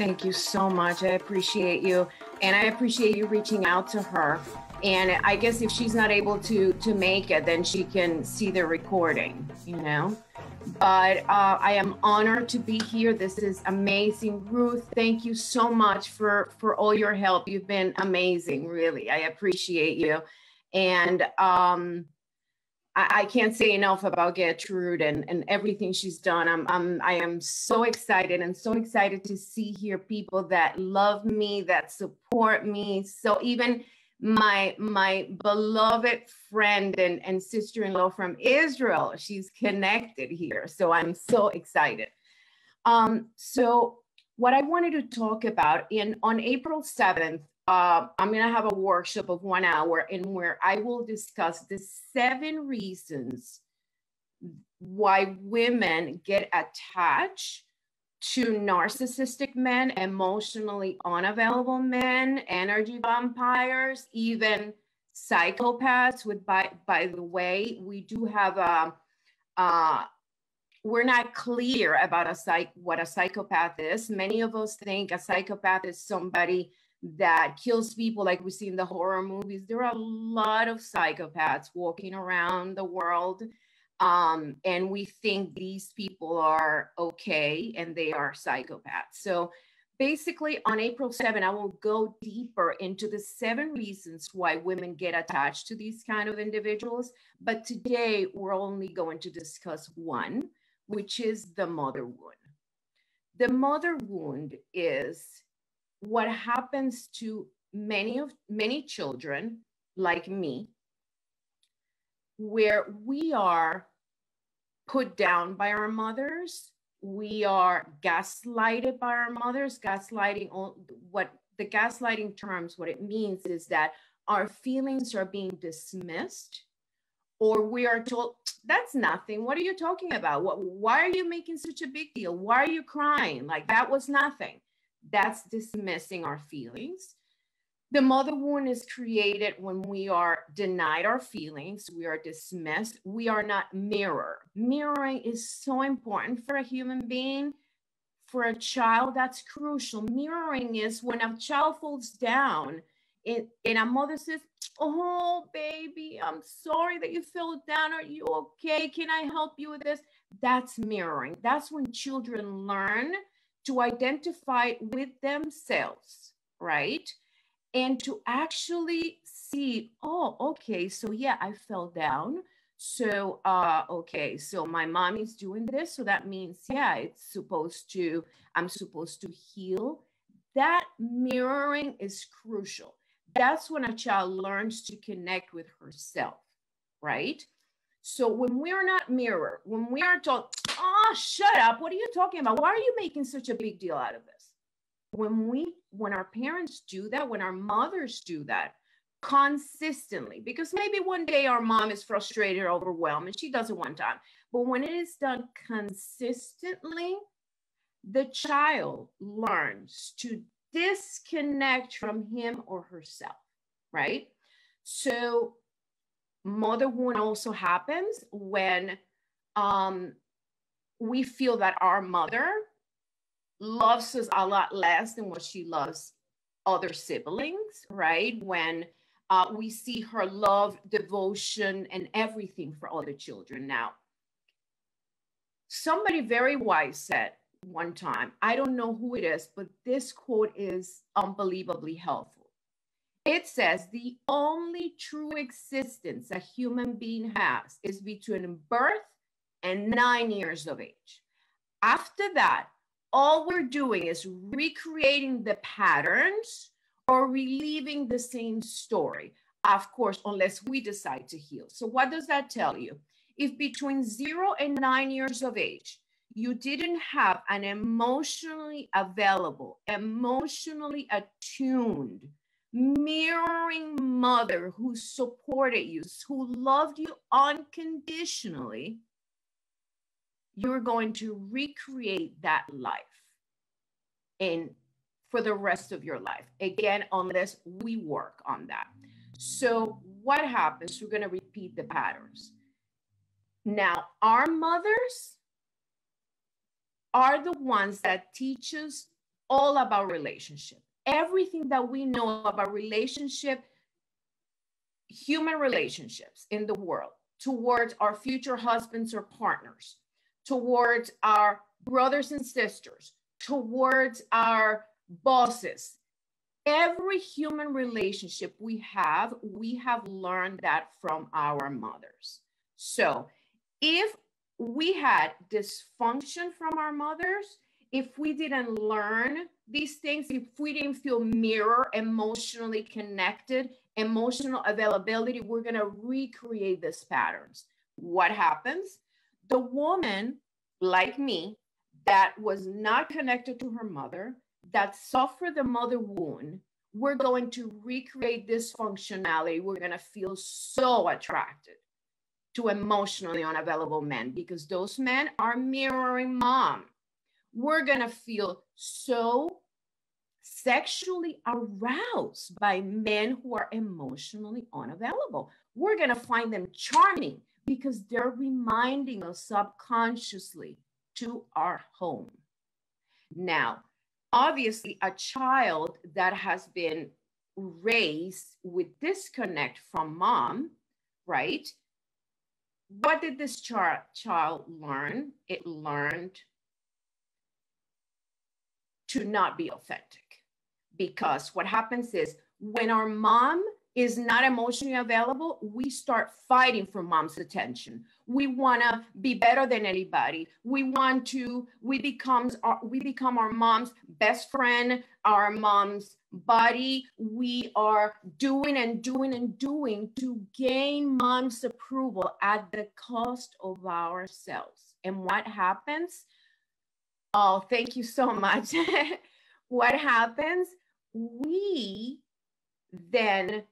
Thank you so much. I appreciate you. And I appreciate you reaching out to her. And I guess if she's not able to to make it, then she can see the recording, you know. But uh, I am honored to be here. This is amazing, Ruth. Thank you so much for for all your help. You've been amazing, really. I appreciate you. And um, I, I can't say enough about Gertrude and, and everything she's done. I'm, I'm I am so excited and so excited to see here people that love me, that support me. So even my my beloved friend and, and sister-in-law from Israel, she's connected here. So I'm so excited. Um, so what I wanted to talk about in on April 7th, uh, I'm going to have a workshop of one hour in where I will discuss the seven reasons why women get attached to narcissistic men, emotionally unavailable men, energy vampires, even psychopaths. With by by the way, we do have a. Uh, we're not clear about a psych what a psychopath is. Many of us think a psychopath is somebody that kills people like we see in the horror movies. There are a lot of psychopaths walking around the world. Um, and we think these people are okay and they are psychopaths. So basically, on April 7, I will go deeper into the seven reasons why women get attached to these kind of individuals. But today, we're only going to discuss one, which is the mother wound. The mother wound is what happens to many of many children like me where we are put down by our mothers we are gaslighted by our mothers gaslighting what the gaslighting terms what it means is that our feelings are being dismissed or we are told that's nothing. What are you talking about? What, why are you making such a big deal? Why are you crying? Like that was nothing that's dismissing our feelings. The mother wound is created when we are denied our feelings, we are dismissed, we are not mirror. Mirroring is so important for a human being. For a child, that's crucial. Mirroring is when a child falls down and, and a mother says, Oh, baby, I'm sorry that you fell down. Are you okay? Can I help you with this? That's mirroring. That's when children learn to identify with themselves, right? And to actually see, oh, okay, so yeah, I fell down. So, uh, okay, so my mom is doing this. So that means, yeah, it's supposed to, I'm supposed to heal. That mirroring is crucial. That's when a child learns to connect with herself, right? So when we're not mirror, when we are told, oh, ah, shut up, what are you talking about? Why are you making such a big deal out of this? When we, when our parents do that, when our mothers do that consistently, because maybe one day our mom is frustrated, overwhelmed, and she does it one time. But when it is done consistently, the child learns to disconnect from him or herself, right? So mother wound also happens when um, we feel that our mother loves us a lot less than what she loves other siblings, right? When uh, we see her love, devotion, and everything for other children. Now, somebody very wise said one time, I don't know who it is, but this quote is unbelievably helpful. It says the only true existence a human being has is between birth and nine years of age. After that, all we're doing is recreating the patterns or reliving the same story. Of course, unless we decide to heal. So, what does that tell you? If between zero and nine years of age, you didn't have an emotionally available, emotionally attuned, mirroring mother who supported you, who loved you unconditionally, you're going to recreate that life and for the rest of your life. Again, unless we work on that. So what happens? We're going to repeat the patterns. Now, our mothers are the ones that teach us all about relationship. Everything that we know about relationship, human relationships in the world, towards our future husbands or partners, towards our brothers and sisters, towards our bosses. Every human relationship we have, we have learned that from our mothers. So if we had dysfunction from our mothers, if we didn't learn these things, if we didn't feel mirror emotionally connected, emotional availability, we're going to recreate these patterns. What happens? The woman, like me, that was not connected to her mother, that suffered the mother wound, we're going to recreate this functionality. We're going to feel so attracted to emotionally unavailable men because those men are mirroring mom. We're going to feel so sexually aroused by men who are emotionally unavailable. We're going to find them charming because they're reminding us subconsciously to our home. Now, obviously, a child that has been raised with disconnect from mom, right? What did this child child learn? It learned to not be authentic because what happens is when our mom is not emotionally available, we start fighting for mom's attention. We want to be better than anybody. We want to we becomes our, we become our mom's best friend, our mom's buddy. We are doing and doing and doing to gain mom's approval at the cost of ourselves. And what happens? Oh, thank you so much. what happens? Then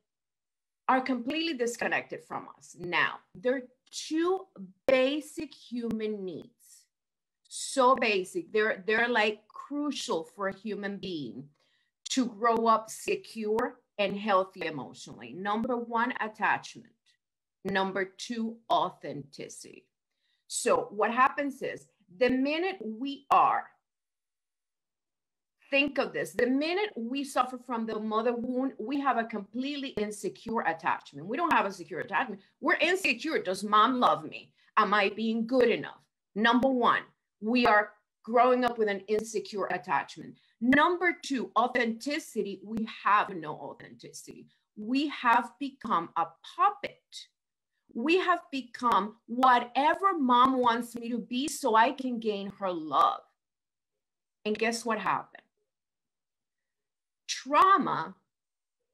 are completely disconnected from us. Now, there are two basic human needs. So basic. They're they're like crucial for a human being to grow up secure and healthy emotionally. Number 1, attachment. Number 2, authenticity. So, what happens is the minute we are think of this. The minute we suffer from the mother wound we have a completely insecure attachment. We don't have a secure attachment. We're insecure. Does mom love me? Am i being good enough? Number one we are growing up with an insecure attachment. Number two authenticity. We have no authenticity. We have become a puppet. We have become whatever mom wants me to be so i can gain her love. And guess what happened trauma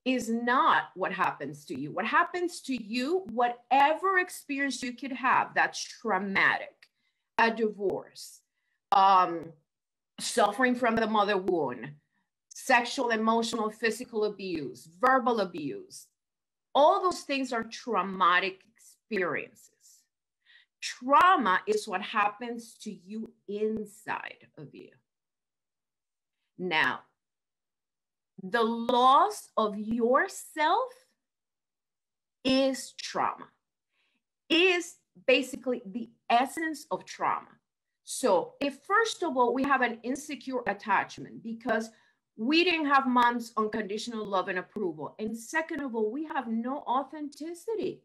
is not what happens to you. What happens to you, whatever experience you could have that's traumatic, a divorce, um, suffering from the mother wound, sexual, emotional, physical abuse, verbal abuse, all those things are traumatic experiences. Trauma is what happens to you inside of you. Now, the loss of yourself is trauma, is basically the essence of trauma. So, if first of all, we have an insecure attachment because we didn't have mom's unconditional love and approval. And second of all, we have no authenticity.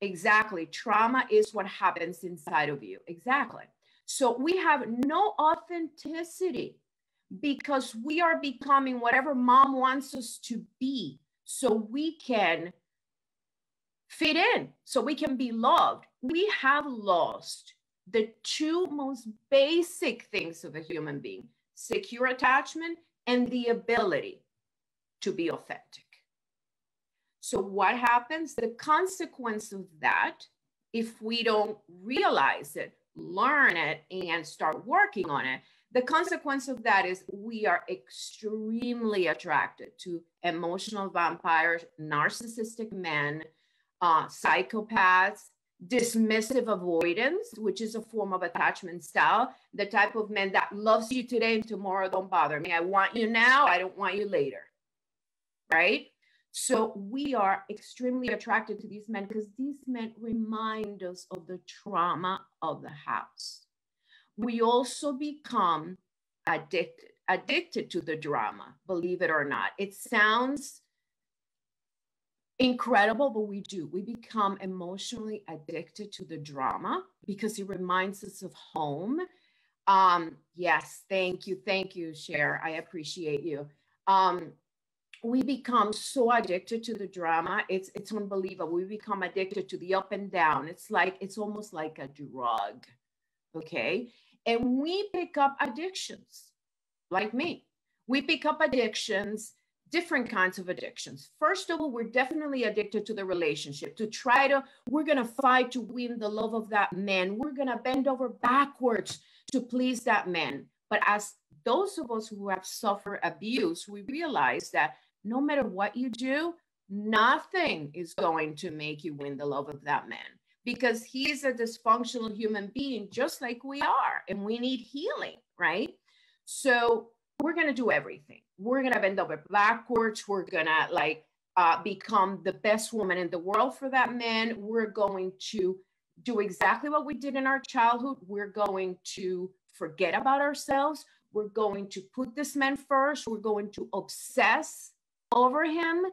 Exactly. Trauma is what happens inside of you. Exactly. So we have no authenticity because we are becoming whatever mom wants us to be so we can fit in, so we can be loved. We have lost the two most basic things of a human being secure attachment and the ability to be authentic. So, what happens? The consequence of that, if we don't realize it, learn it, and start working on it, the consequence of that is we are extremely attracted to emotional vampires, narcissistic men, uh, psychopaths, dismissive avoidance, which is a form of attachment style, the type of man that loves you today and tomorrow don't bother me. I want you now, I don't want you later. Right? So we are extremely attracted to these men because these men remind us of the trauma of the house we also become addicted. addicted to the drama, believe it or not. It sounds incredible, but we do. We become emotionally addicted to the drama because it reminds us of home. Um, yes, thank you. Thank you, share I appreciate you. Um, we become so addicted to the drama. It's it's unbelievable. We become addicted to the up and down. It's like it's almost like a drug. Okay. And we pick up addictions like me. We pick up addictions different kinds of addictions. First of all, we're definitely addicted to the relationship, to try to, we're going to fight to win the love of that man. We're going to bend over backwards to please that man. But as those of us who have suffered abuse, we realize that no matter what you do, nothing is going to make you win the love of that man because he's a dysfunctional human being just like we are and we need healing, right? So we're going to do everything. We're going to bend over backwards. We're going to like uh, become the best woman in the world for that man. We're going to do exactly what we did in our childhood. We're going to forget about ourselves. We're going to put this man first. We're going to obsess over him.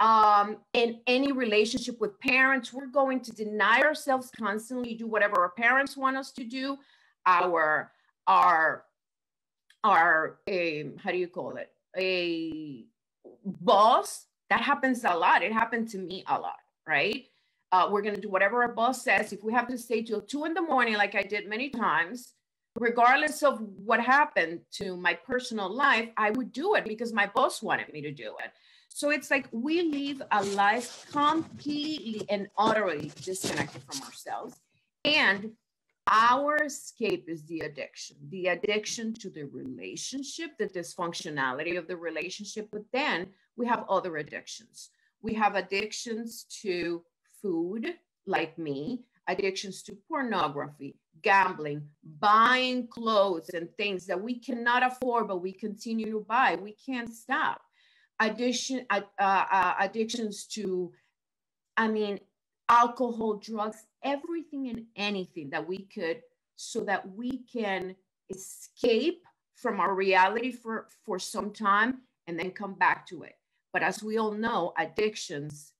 Um, in any relationship with parents, we're going to deny ourselves constantly, do whatever our parents want us to do. Our our our, a how do you call it? A boss that happens a lot. It happened to me a lot right? Uh, we're going to do whatever our boss says. If we have to stay till two in the morning like i did many times regardless of what happened to my personal life i would do it because my boss wanted me to do it so it's like we live a life completely and utterly disconnected from ourselves and our escape is the addiction, the addiction to the relationship, the dysfunctionality of the relationship. But then we have other addictions. We have addictions to food, like me, addictions to pornography, gambling, buying clothes and things that we cannot afford, but we continue to buy. We can't stop. Addiction, uh, uh, addictions to, I mean, alcohol, drugs, everything and anything that we could so that we can escape from our reality for, for some time and then come back to it. But as we all know, addictions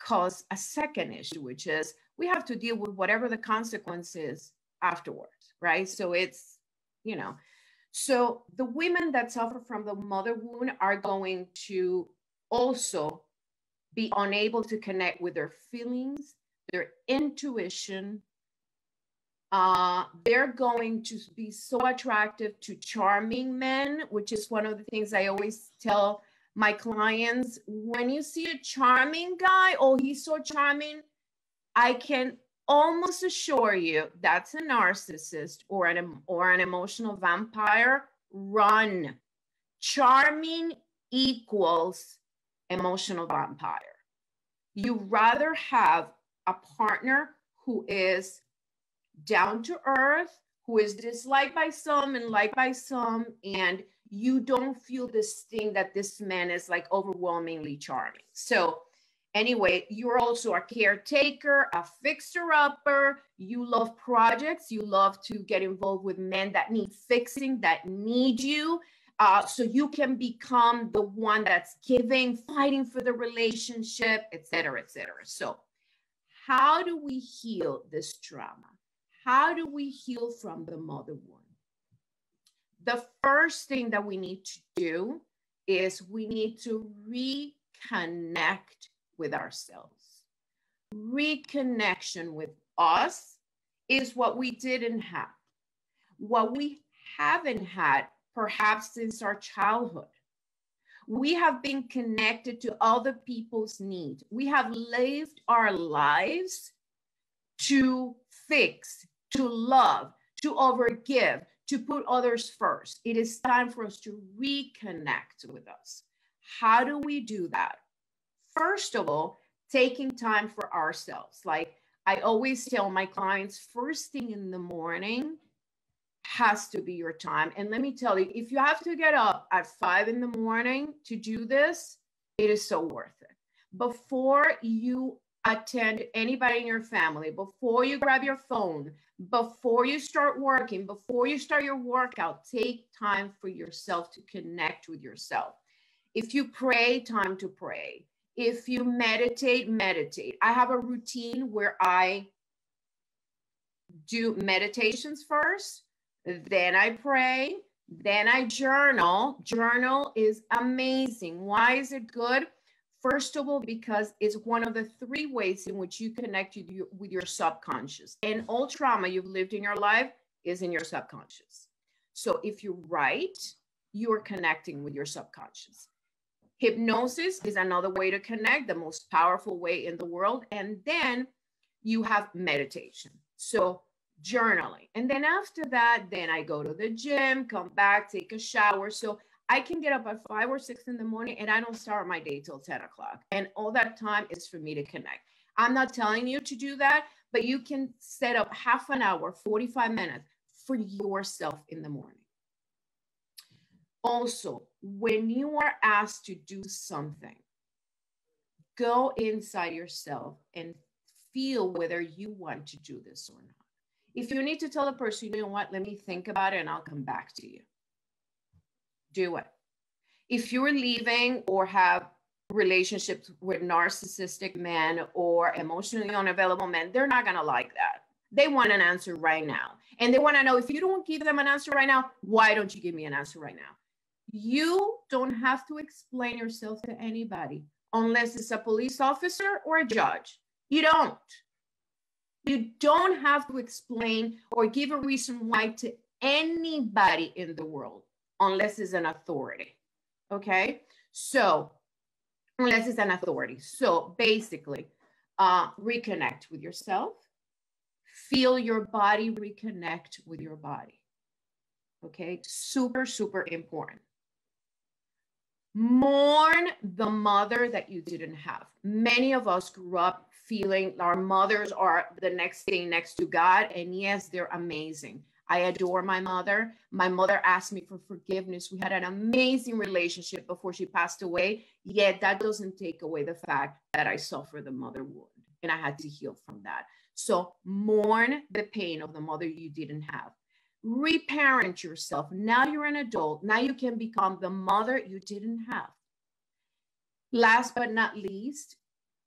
cause a second issue, which is we have to deal with whatever the consequences afterwards, right? So it's, you know, so the women that suffer from the mother wound are going to also be unable to connect with their feelings, their intuition. Uh, they're going to be so attractive to charming men, which is one of the things I always tell my clients. When you see a charming guy, oh, he's so charming, I can almost assure you that's a narcissist or an or an emotional vampire. Run. Charming equals emotional vampire. You rather have a partner who is down to earth, who is disliked by some and liked by some, and you don't feel this thing that this man is like overwhelmingly charming. So, anyway, you're also a caretaker, a fixer upper. You love projects. You love to get involved with men that need fixing, that need you. Uh, so you can become the one that's giving, fighting for the relationship, et cetera, et cetera. So, how do we heal this trauma? How do we heal from the mother wound? The first thing that we need to do is we need to reconnect with ourselves. Reconnection with us is what we didn't have. What we haven't had perhaps since our childhood. We have been connected to other people's needs. We have lived our lives to fix, to love, to overgive, to put others first. It is time for us to reconnect with us. How do we do that? First of all, taking time for ourselves. Like I always tell my clients, first thing in the morning, has to be your time. And let me tell you, if you have to get up at five in the morning to do this, it is so worth it. Before you attend anybody in your family, before you grab your phone, before you start working, before you start your workout, take time for yourself to connect with yourself. If you pray, time to pray. If you meditate, meditate. I have a routine where I do meditations first, then I pray, then I journal. Journal is amazing. Why is it good? First of all, because it's one of the three ways in which you connect with your, with your subconscious. And all trauma you've lived in your life is in your subconscious. So if you write, you are connecting with your subconscious. Hypnosis is another way to connect, the most powerful way in the world. And then you have meditation. So journaling. And then after that, then I go to the gym, come back, take a shower. So I can get up at five or six in the morning and I don't start my day till 10 o'clock. And all that time is for me to connect. I'm not telling you to do that, but you can set up half an hour, 45 minutes for yourself in the morning. Also, when you are asked to do something, go inside yourself and feel whether you want to do this or not. If you need to tell a person, you know what, let me think about it and I'll come back to you. Do it. If you're leaving or have relationships with narcissistic men or emotionally unavailable men, they're not going to like that. They want an answer right now. And they want to know if you don't give them an answer right now, why don't you give me an answer right now? You don't have to explain yourself to anybody unless it's a police officer or a judge. You don't. You don't have to explain or give a reason why to anybody in the world unless it's an authority. Okay. So, unless it's an authority. So, basically, uh, reconnect with yourself, feel your body reconnect with your body. Okay. Super, super important. Mourn the mother that you didn't have. Many of us grew up feeling our mothers are the next thing next to God. And yes, they're amazing. I adore my mother. My mother asked me for forgiveness. We had an amazing relationship before she passed away. Yet that doesn't take away the fact that I suffered the mother wound and I had to heal from that. So mourn the pain of the mother you didn't have. Reparent yourself. Now you're an adult. Now you can become the mother you didn't have. Last but not least,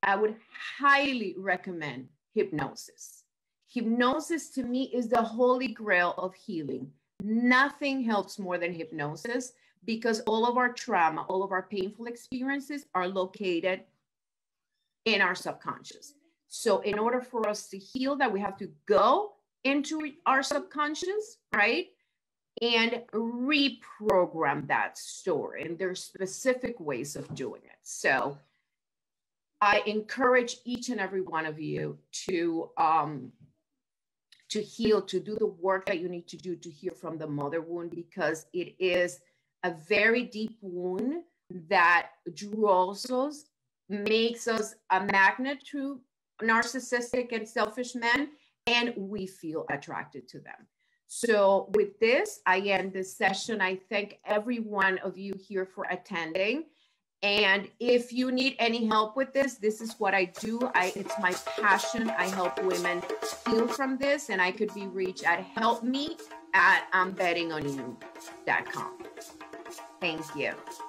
I would highly recommend hypnosis. Hypnosis to me is the holy grail of healing. Nothing helps more than hypnosis because all of our trauma, all of our painful experiences are located in our subconscious. So, in order for us to heal that, we have to go into our subconscious, right? And reprogram that story. And there's specific ways of doing it. So, I encourage each and every one of you to um, to heal, to do the work that you need to do to heal from the mother wound because it is a very deep wound that draws us, makes us a magnet to narcissistic and selfish men, and we feel attracted to them. So, with this, I end this session. I thank every one of you here for attending. And if you need any help with this, this is what I do. I it's my passion. I help women heal from this, and I could be reached at help me at um, imbettingonyou.com. Thank you. Thank you.